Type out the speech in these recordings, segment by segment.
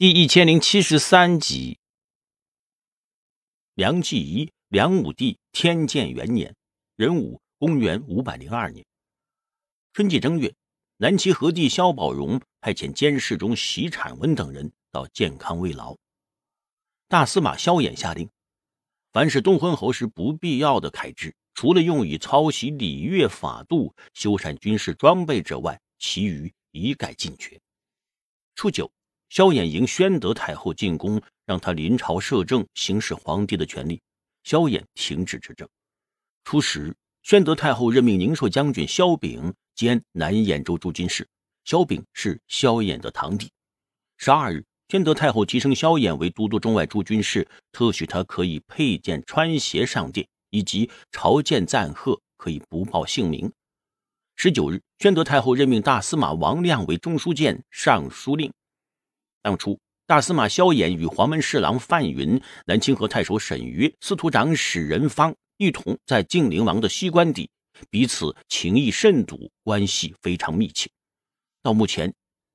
第一千零七十三集，梁继仪，梁武帝天监元年，壬午，公元五百零二年春季正月，南齐和帝萧宝荣派遣监视中席产文等人到建康慰劳。大司马萧衍下令，凡是东昏侯时不必要的开支，除了用以抄袭礼乐法度、修缮军事装备之外，其余一概禁绝。初九。萧衍迎宣德太后进宫，让他临朝摄政，行使皇帝的权利。萧衍停止执政。初十，宣德太后任命宁朔将军萧炳兼南兖州诸军事。萧炳是萧衍的堂弟。十二日，宣德太后提升萧衍为都督中外诸军事，特许他可以佩剑穿鞋上殿，以及朝见赞贺可以不报姓名。十九日，宣德太后任命大司马王亮为中书监、尚书令。当初，大司马萧衍与黄门侍郎范云、南清河太守沈约、司徒长史仁方一同在晋陵王的西关邸，彼此情谊甚笃，关系非常密切。到目前，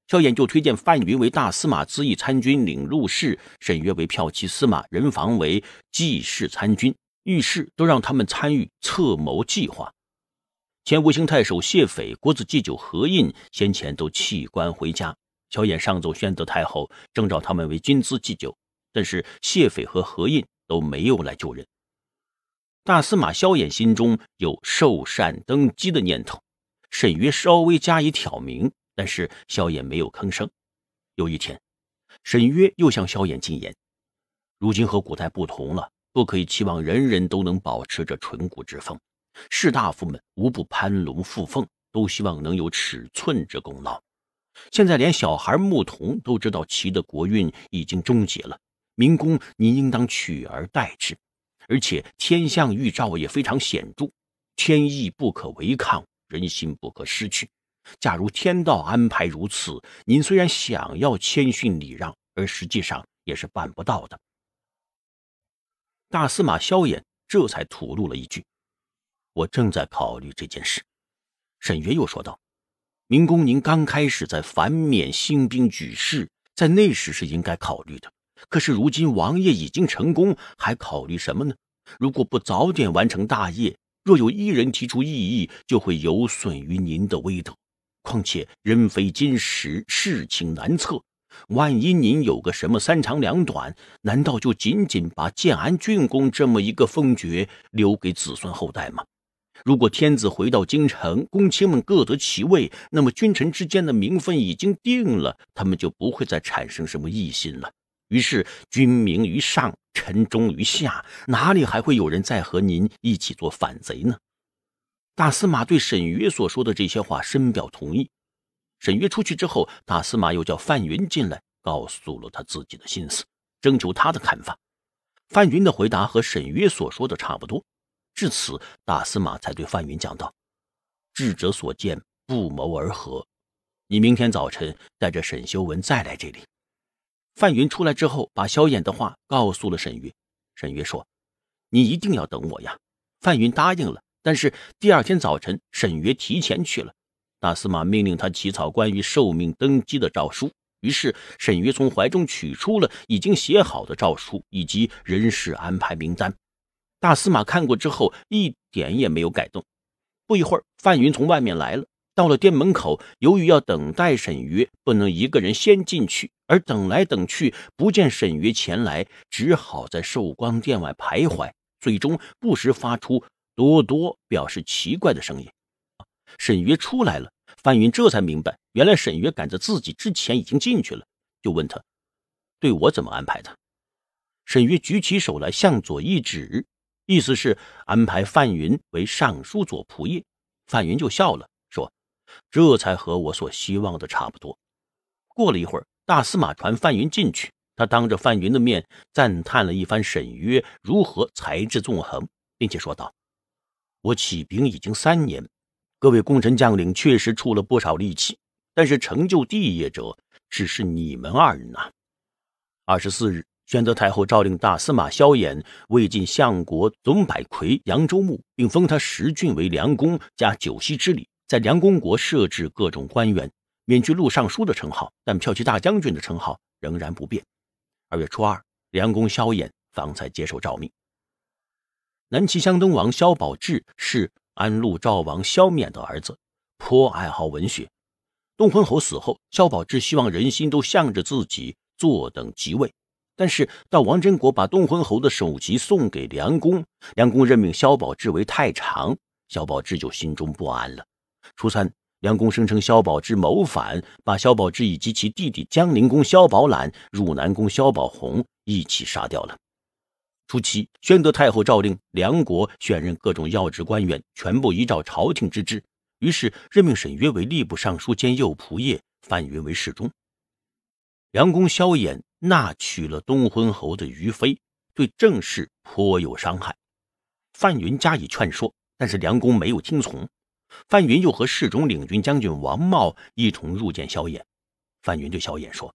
萧衍就推荐范云为大司马资议参军领入事，沈约为骠骑司马，任防为记事参军，遇事都让他们参与策谋计划。前吴兴太守谢斐、国子祭酒何印先前都弃官回家。萧衍上奏宣德太后，征召他们为军资祭酒，但是谢斐和何胤都没有来就任。大司马萧衍心中有受禅登基的念头，沈约稍微加以挑明，但是萧衍没有吭声。有一天，沈约又向萧衍进言：“如今和古代不同了，不可以期望人人都能保持着淳朴之风，士大夫们无不攀龙附凤，都希望能有尺寸之功劳。”现在连小孩牧童都知道齐的国运已经终结了，明公您应当取而代之，而且天象预兆也非常显著，天意不可违抗，人心不可失去。假如天道安排如此，您虽然想要谦逊礼让，而实际上也是办不到的。大司马萧衍这才吐露了一句：“我正在考虑这件事。”沈约又说道。明公，您刚开始在反缅兴兵举事，在那时是应该考虑的。可是如今王爷已经成功，还考虑什么呢？如果不早点完成大业，若有一人提出异议，就会有损于您的威德。况且人非金石，事情难测。万一您有个什么三长两短，难道就仅仅把建安郡公这么一个封爵留给子孙后代吗？如果天子回到京城，公卿们各得其位，那么君臣之间的名分已经定了，他们就不会再产生什么异心了。于是君明于上，臣忠于下，哪里还会有人再和您一起做反贼呢？大司马对沈约所说的这些话深表同意。沈约出去之后，大司马又叫范云进来，告诉了他自己的心思，征求他的看法。范云的回答和沈约所说的差不多。至此，大司马才对范云讲道：“智者所见，不谋而合。你明天早晨带着沈修文再来这里。”范云出来之后，把萧衍的话告诉了沈约。沈约说：“你一定要等我呀。”范云答应了。但是第二天早晨，沈约提前去了。大司马命令他起草关于受命登基的诏书。于是沈约从怀中取出了已经写好的诏书以及人事安排名单。大司马看过之后，一点也没有改动。不一会儿，范云从外面来了，到了店门口。由于要等待沈约，不能一个人先进去，而等来等去不见沈约前来，只好在寿光殿外徘徊，最终不时发出“多多”表示奇怪的声音。沈约出来了，范云这才明白，原来沈约赶在自己之前已经进去了，就问他：“对我怎么安排的？”沈约举起手来，向左一指。意思是安排范云为尚书左仆射，范云就笑了，说：“这才和我所希望的差不多。”过了一会儿，大司马传范云进去，他当着范云的面赞叹了一番沈约如何才智纵横，并且说道：“我起兵已经三年，各位功臣将领确实出了不少力气，但是成就帝业者只是你们二人呐。”二十四日。宣德太后诏令大司马萧衍魏晋相国总百魁扬州牧，并封他十郡为梁公加九锡之礼，在梁公国设置各种官员，免去陆尚书的称号，但骠骑大将军的称号仍然不变。二月初二，梁公萧衍方才接受诏命。南齐襄东王萧宝志是安陆赵王萧冕的儿子，颇爱好文学。东昏侯死后，萧宝志希望人心都向着自己坐等即位。但是到王真国把东昏侯的首级送给梁公，梁公任命萧宝志为太常，萧宝志就心中不安了。初三，梁公声称萧宝志谋反，把萧宝志以及其弟弟江陵公萧宝览、汝南公萧宝洪一起杀掉了。初七，宣德太后诏令梁国选任各种要职官员，全部依照朝廷之制。于是任命沈约为吏部尚书兼右仆射，范云为侍中。梁公萧衍纳娶了东昏侯的于妃，对政事颇有伤害。范云加以劝说，但是梁公没有听从。范云又和侍中领军将军王茂一同入见萧衍。范云对萧衍说。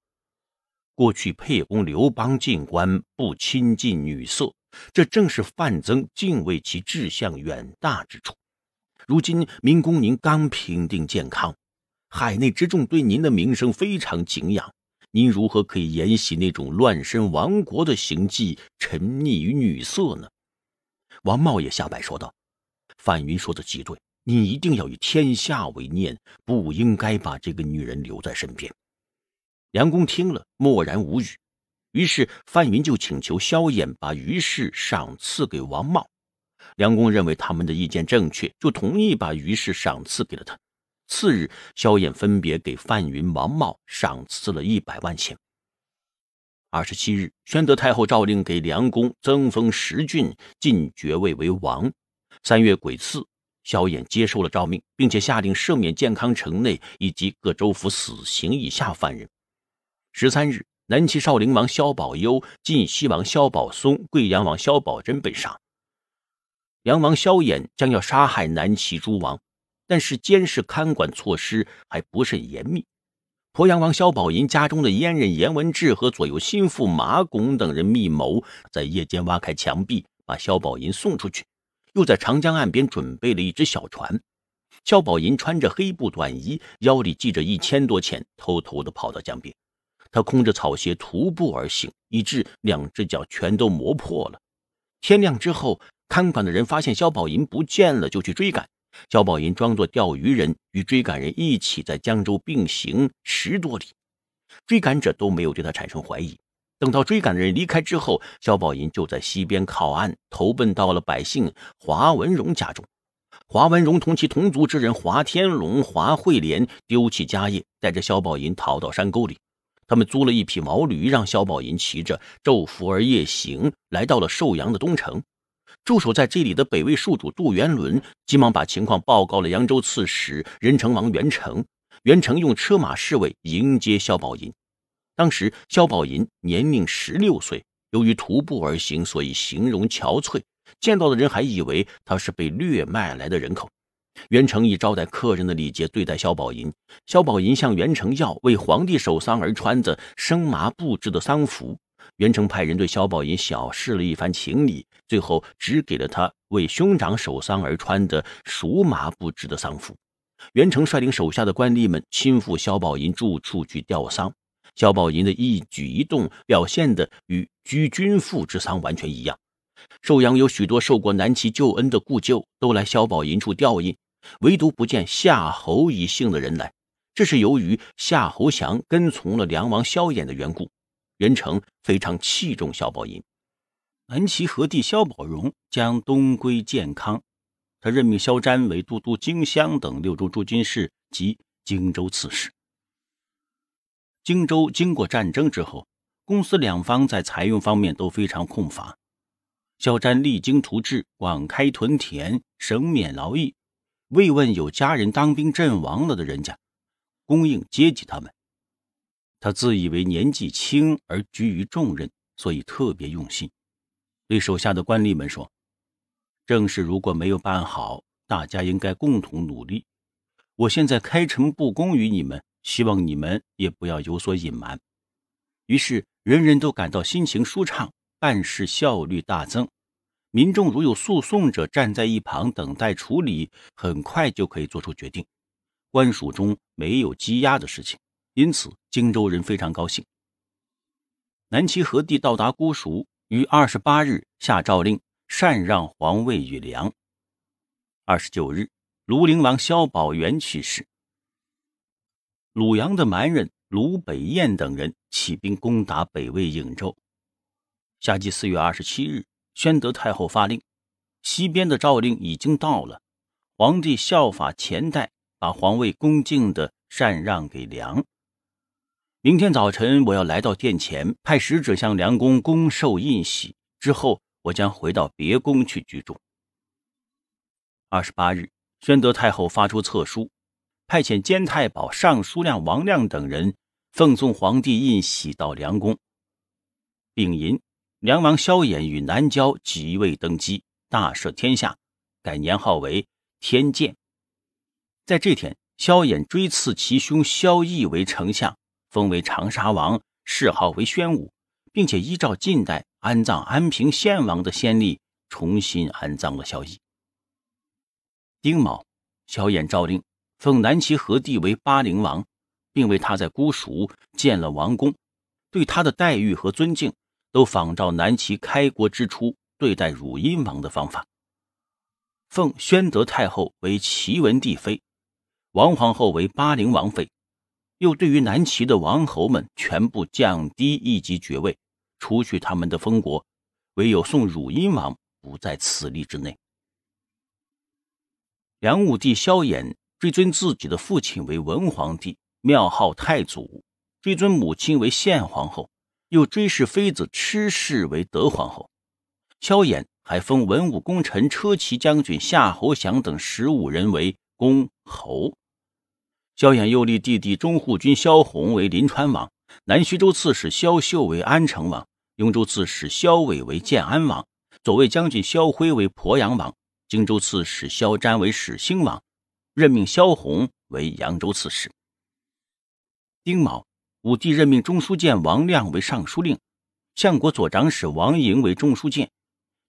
过去沛公刘邦进关不亲近女色，这正是范增敬畏其志向远大之处。如今明公您刚平定健康，海内之众对您的名声非常敬仰，您如何可以沿袭那种乱身亡国的行迹，沉溺于女色呢？王茂也下拜说道：“范云说的极对，你一定要以天下为念，不应该把这个女人留在身边。”梁公听了，默然无语。于是范云就请求萧衍把于氏赏赐给王茂。梁公认为他们的意见正确，就同意把于氏赏赐给了他。次日，萧衍分别给范云、王茂赏赐了一百万钱。二十七日，宣德太后诏令给梁公增封十郡，晋爵位为王。三月癸巳，萧衍接受了诏命，并且下令赦免健康城内以及各州府死刑以下犯人。十三日，南齐少陵王萧宝攸、晋西王萧宝松、贵阳王萧宝珍被杀。梁王萧衍将要杀害南齐诸王，但是监视看管措施还不甚严密。鄱阳王萧宝寅家中的阉人严文志和左右心腹马拱等人密谋，在夜间挖开墙壁，把萧宝寅送出去，又在长江岸边准备了一只小船。萧宝寅穿着黑布短衣，腰里系着一千多钱，偷偷地跑到江边。他空着草鞋徒步而行，以致两只脚全都磨破了。天亮之后，看管的人发现萧宝银不见了，就去追赶。萧宝银装作钓鱼人，与追赶人一起在江州并行十多里，追赶者都没有对他产生怀疑。等到追赶人离开之后，萧宝银就在西边靠岸，投奔到了百姓华文荣家中。华文荣同其同族之人华天龙、华惠莲丢弃家业，带着萧宝银逃到山沟里。他们租了一匹毛驴，让萧宝银骑着，昼伏而夜行，来到了寿阳的东城。驻守在这里的北魏戍主杜元伦急忙把情况报告了扬州刺史任城王元成。元成用车马侍卫迎接萧宝寅。当时萧宝寅年龄十六岁，由于徒步而行，所以形容憔悴，见到的人还以为他是被掠卖来的人口。袁成以招待客人的礼节对待萧宝寅，萧宝寅向袁成要为皇帝守丧而穿的生麻布制的丧服。袁成派人对萧宝银小试了一番情理，最后只给了他为兄长守丧而穿的熟麻布制的丧服。袁成率领手下的官吏们亲赴萧宝银住处去吊丧，萧宝银的一举一动表现的与居君父之丧完全一样。寿阳有许多受过南齐救恩的故旧，都来萧宝银处吊唁。唯独不见夏侯一姓的人来，这是由于夏侯祥跟从了梁王萧衍的缘故。元成非常器重萧宝寅，南齐和帝萧宝荣将东归建康，他任命萧瞻为都督荆襄等六州诸军事及荆州刺史。荆州经过战争之后，公私两方在财用方面都非常空乏。萧瞻励精图治，广开屯田，省免劳役。慰问有家人当兵阵亡了的人家，供应接济他们。他自以为年纪轻而居于重任，所以特别用心。对手下的官吏们说：“政事如果没有办好，大家应该共同努力。我现在开诚布公于你们，希望你们也不要有所隐瞒。”于是人人都感到心情舒畅，办事效率大增。民众如有诉讼者，站在一旁等待处理，很快就可以做出决定。官署中没有积压的事情，因此荆州人非常高兴。南齐和帝到达姑蜀，于二十八日下诏令禅让皇位与梁。二十九日，庐陵王萧宝元去世。鲁阳的蛮人卢北彦等人起兵攻打北魏颍州。夏季四月二十七日，宣德太后发令，西边的诏令已经到了，皇帝效法前代，把皇位恭敬地禅让给梁。明天早晨，我要来到殿前，派使者向梁公恭受印玺。之后，我将回到别宫去居住。二十八日，宣德太后发出册书，派遣监太保尚书亮王亮等人奉送皇帝印玺到梁宫，并引梁王萧衍与南郊即位登基，大赦天下，改年号为天监。在这天，萧衍追赐其兄萧绎为丞相。封为长沙王，谥号为宣武，并且依照近代安葬安平献王的先例，重新安葬了萧绎。丁卯，萧衍诏令封南齐和帝为巴陵王，并为他在姑蜀建了王宫，对他的待遇和尊敬都仿照南齐开国之初对待汝阴王的方法。奉宣德太后为齐文帝妃，王皇后为巴陵王妃。又对于南齐的王侯们全部降低一级爵位，除去他们的封国，唯有宋汝阴王不在此例之内。梁武帝萧衍追尊自己的父亲为文皇帝，庙号太祖；追尊母亲为献皇后，又追谥妃子痴氏为德皇后。萧衍还封文武功臣车骑将军夏侯祥等十五人为公侯。萧衍又立弟弟中护军萧宏为临川王，南徐州刺史萧秀为安城王，雍州刺史萧伟为建安王，左卫将军萧辉为鄱阳王，荆州刺史萧瞻为始兴王，任命萧宏为扬州刺史。丁卯，武帝任命中书监王亮为尚书令，相国左长史王莹为中书监，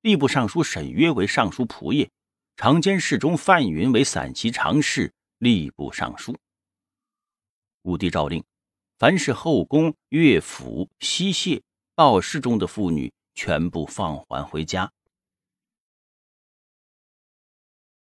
吏部尚书沈约为尚书仆射，长监侍中范云为散骑常侍、吏部尚书。武帝诏令，凡是后宫、乐府、西榭、报室中的妇女，全部放还回家。